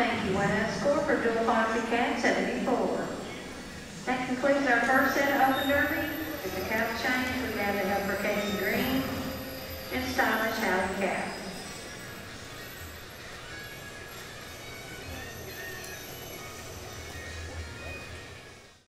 Thank you. One score for Joe Fonzie Camp, 74.